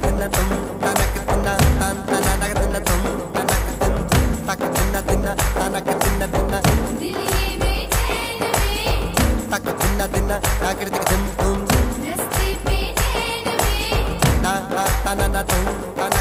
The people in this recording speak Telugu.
తుమ్ తనక తుమ్ తక తిన్న తిన్న తుమ్